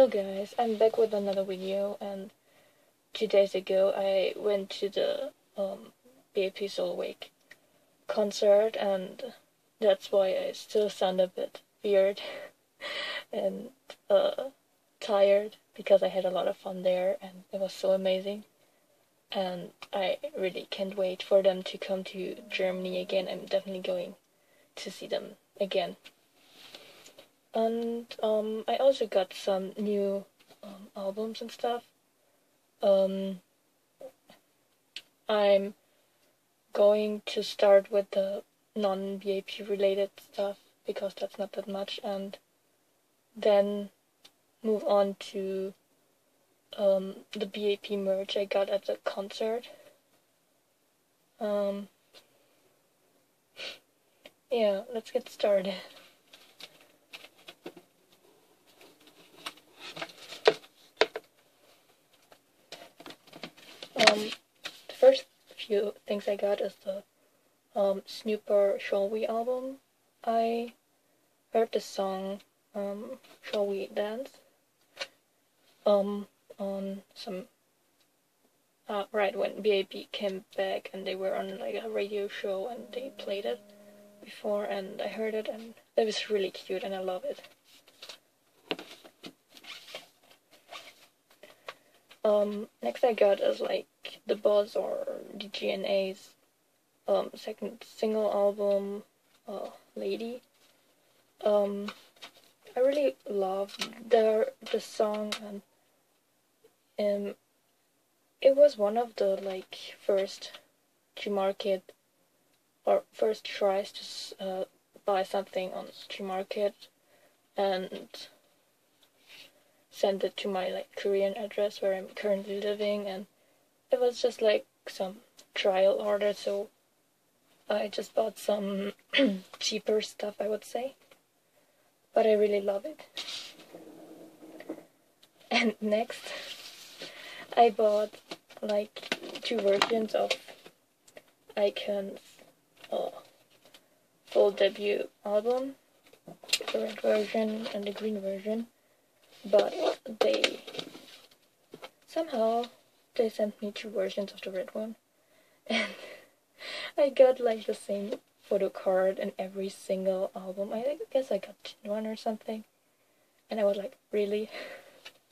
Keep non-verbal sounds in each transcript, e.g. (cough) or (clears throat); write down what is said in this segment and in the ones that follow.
Hello guys, I'm back with another video and two days ago I went to the um, BAP Seoul Awake concert and that's why I still sound a bit weird (laughs) and uh, tired because I had a lot of fun there and it was so amazing. And I really can't wait for them to come to Germany again. I'm definitely going to see them again and um, I also got some new um, albums and stuff. Um, I'm going to start with the non-BAP related stuff because that's not that much, and then move on to um, the BAP merch I got at the concert. Um, yeah, let's get started. Um, the first few things I got is the um, SNUPER Shall We album. I heard the song um, Shall We Dance um, on some uh, right when BAP came back and they were on like a radio show and they played it before and I heard it and it was really cute and I love it. Um, next I got is like the Buzz or DGNA's um, second single album, uh, Lady. Um, I really love the the song and um, it was one of the like first G Market or first tries to uh, buy something on G Market and send it to my like Korean address where I'm currently living and it was just like some trial order so I just bought some (clears throat) cheaper stuff I would say. But I really love it. And next I bought like two versions of iKON's uh, full debut album. The red version and the green version. But they somehow they sent me two versions of the red one and (laughs) I got like the same photo card in every single album. I guess I got one or something. And I was like, really?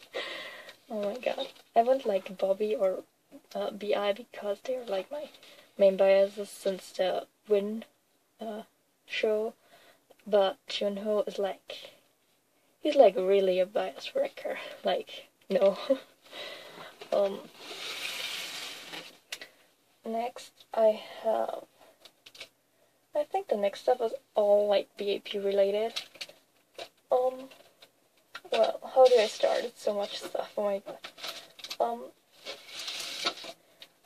(laughs) oh my god. I want like Bobby or uh, BI because they're like my main biases since the Win uh, show. But Junhoe is like he's like really a bias wrecker. (laughs) Like, no. um, next I have, I think the next stuff is all like BAP related. Um, well, how do I start? It's so much stuff, oh my god. Um,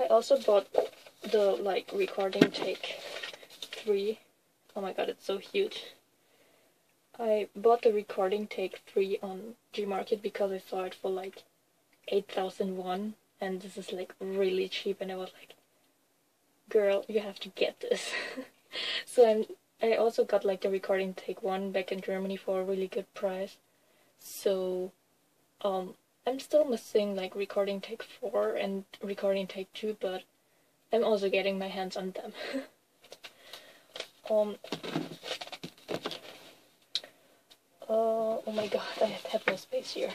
I also bought the like recording take 3. Oh my god, it's so huge. I bought the recording take 3 on Gmarket because I saw it for like 8001 and this is like really cheap and I was like girl you have to get this. (laughs) So I'm I also got like the recording take 1 back in Germany for a really good price. So um I'm still missing like recording take 4 and recording take 2 but I'm also getting my hands on them. (laughs) Um uh, oh my god, I have no space here.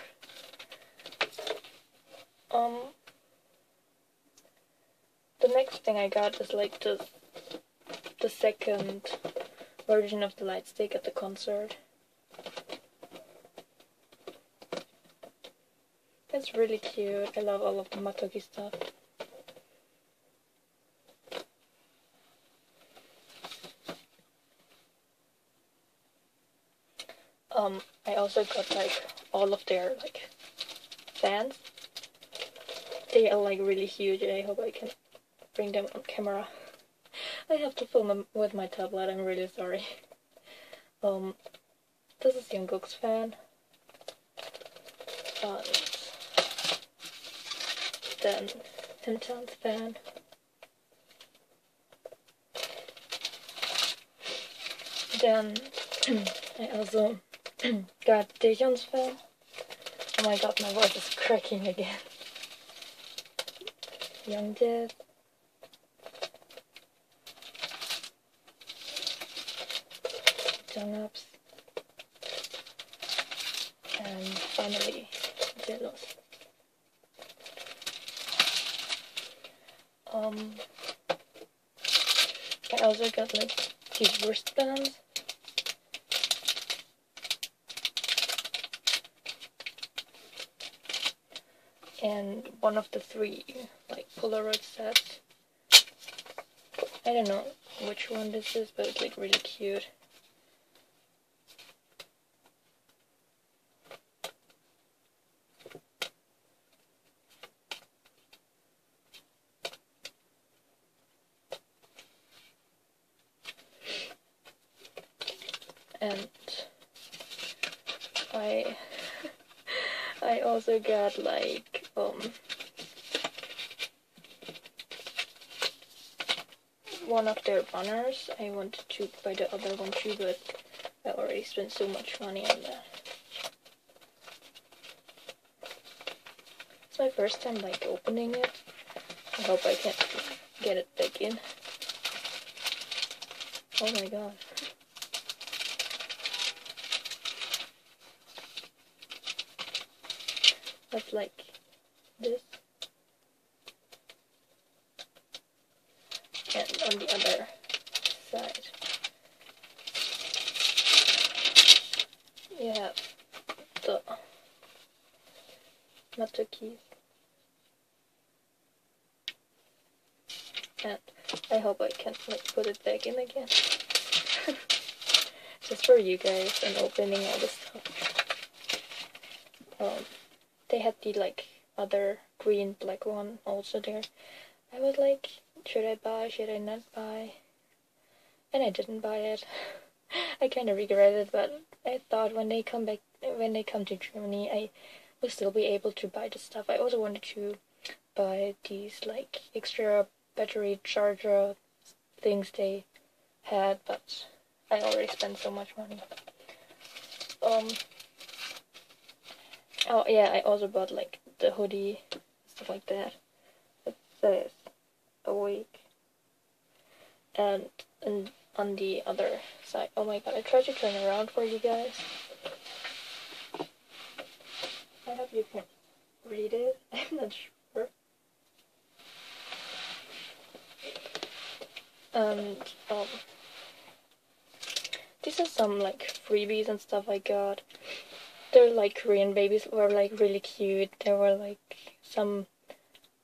Um, thing I got is like the the second version of the light stick at the concert. It's really cute. I love all of the Matoki stuff. Um, I also got like all of their like fans. They are like really huge. I hope I can bring them on camera. I have to film them with my tablet. I'm really sorry. Um, this is Yongguk's fan. And then Himchan's fan. Then (clears throat) I also (clears throat) got Daehyun's fan Oh my god, my voice is cracking again. Youngjae. And finally, Zelo. Um, I also got like these wristbands. And one of the three like Polaroid sets. I don't know which one this is, but it's like really cute. and I I also got like um one of their banners. I wanted to buy the other one too, but I already spent so much money on that. It's my first time like opening it. I hope I can get it back in. Oh my god. That's like this. And on the other side. You have the Matoki. And I hope I can like put it back in again. (laughs) Just for you guys and opening all this stuff. Um, they had the like other green black one also there. I was like, should I buy, should I not buy? And I didn't buy it. (laughs) I kind of regret it, but I thought when they come back, when they come to Germany, I will still be able to buy the stuff. I also wanted to buy these like extra battery charger things they had, but I already spent so much money. Um, Oh yeah, I also bought like the hoodie, stuff like that. It says awake. And and on the other side, oh my god, I tried to turn around for you guys. I hope you can read it. (laughs) I'm not sure. And um, these are some like freebies and stuff I got they're like Korean babies were like really cute. There were like some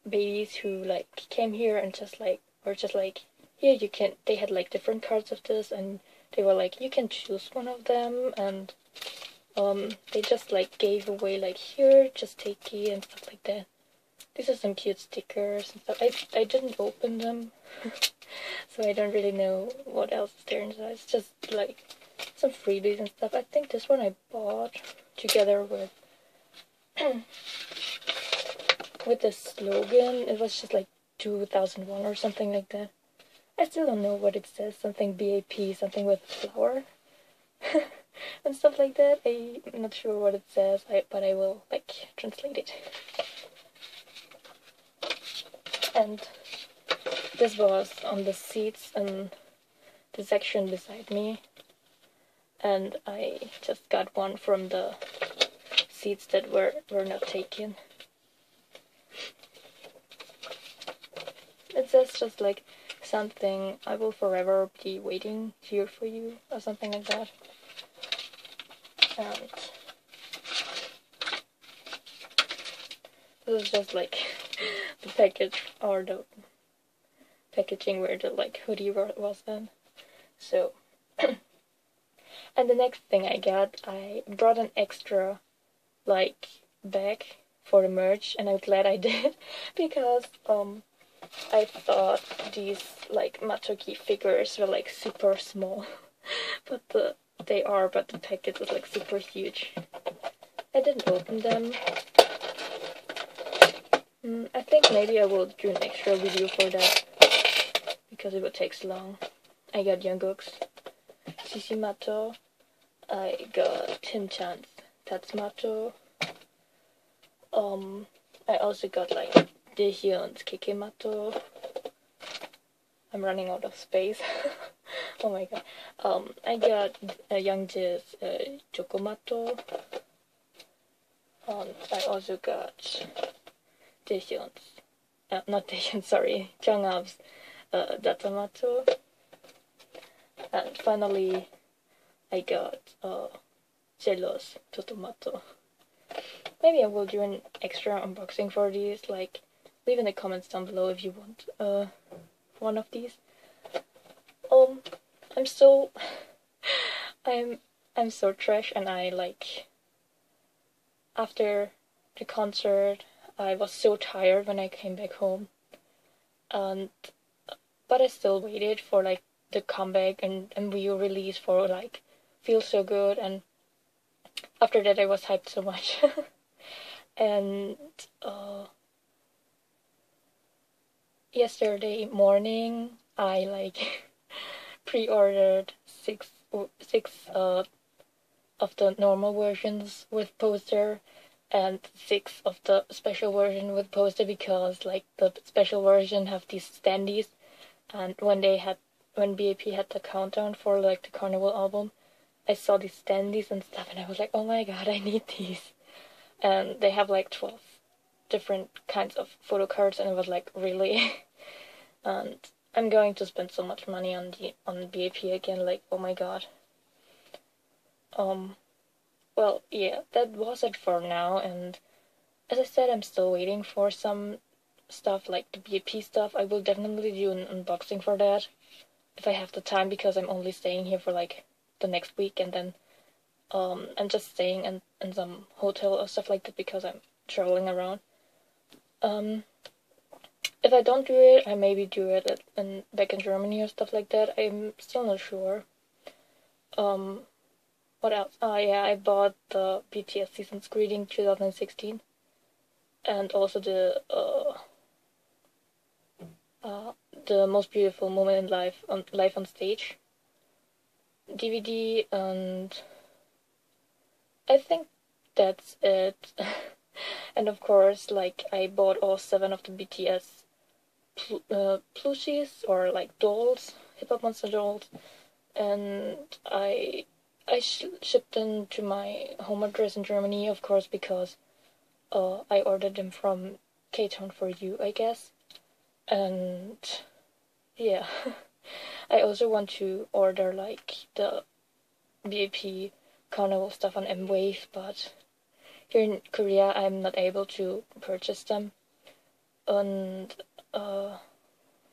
babies who like came here and just like were just like here you can they had like different cards of this and they were like you can choose one of them and um they just like gave away like here just take it and stuff like that. These are some cute stickers and stuff. I I didn't open them (laughs) so I don't really know what else is there inside. It's just like some freebies and stuff. I think this one I bought together with (clears throat) with the slogan. It was just like 2001 or something like that. I still don't know what it says. Something BAP, something with flower. (laughs) and stuff like that. I'm not sure what it says, but I will like translate it. And this was on the seats and the section beside me and I just got one from the seats that were, were not taken. It says just like something, I will forever be waiting here for you, or something like that. And this is just like (laughs) the package, or the packaging where the like hoodie was then. So (clears throat) and the next thing I got, I brought an extra, like, bag for the merch, and I'm glad I (laughs) did, because, um, I thought these, like, Matoki figures were, like, super small, (laughs) but the, they are, but the package was, like, super huge. I didn't open them. Mm, I think maybe I will do an extra video for that, because it would take so long. I got Yongguk's Shishimato, I got Tim Chance Tatomato, Um, I also got like Daehyun's Kiltomato. I'm running out of space. (laughs) oh my god. Um, I got uh, Youngjae's uh, Chocomato. Um, I also got Daehyun's, uh, not Daehyun, (laughs) sorry, Jongup's uh, Datomato. And finally, I got uh, Zelo's Totomato. Maybe I will do an extra unboxing for these, like, leave in the comments down below if you want uh, one of these. Um, I'm so, (laughs) I'm, I'm so trash and I, like, after the concert, I was so tired when I came back home. And, but I still waited for, like, the comeback and, and Wii release for, like, Feel So Good and after that I was hyped so much. (laughs) and uh, yesterday morning I like (laughs) pre-ordered six six uh, of the normal versions with poster and six of the special version with poster because like the special version have these standees and when they had when BAP had the countdown for like the carnival album I saw these standees and stuff and I was like oh my god I need these. And they have like 12 different kinds of photo cards and it was like really? (laughs) And I'm going to spend so much money on the on BAP again like oh my god. Um well yeah that was it for now and as I said I'm still waiting for some stuff like the BAP stuff. I will definitely do an unboxing for that if I have the time because I'm only staying here for like the next week and then um, I'm just staying in, in some hotel or stuff like that because I'm traveling around. Um, if I don't do it, I maybe do it in, back in Germany or stuff like that. I'm still not sure. Um, what else? Oh yeah, I bought the BTS Season's Greeting 2016 and also the uh, uh, the most beautiful moment in life on life on stage DVD and I think that's it. (laughs) and of course, like I bought all seven of the BTS pl uh, plushies or like dolls, Hip Hop Monster dolls, and I I sh shipped them to my home address in Germany, of course, because uh, I ordered them from Ktown4u, I guess, and yeah. (laughs) I also want to order like the BAP Carnival stuff on M-Wave, but here in Korea I'm not able to purchase them. And uh,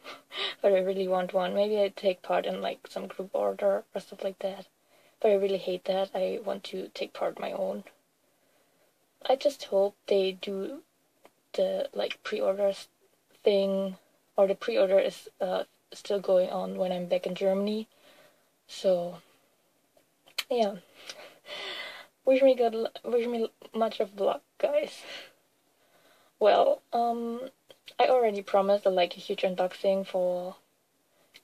(laughs) but I really want one. Maybe I take part in like some group order or stuff like that. But I really hate that. I want to take part my own. I just hope they do the like pre-orders thing or the pre-order is uh, still going on when I'm back in Germany. So, yeah. (laughs) Wish me good. Wish me much of luck, guys. Well, um, I already promised a, like a huge unboxing for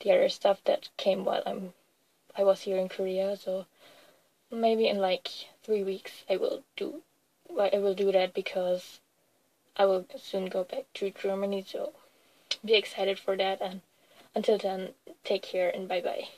the other stuff that came while I'm I was here in Korea. So maybe in like three weeks I will do I will do that because I will soon go back to Germany. So be excited for that and until then, take care and bye bye.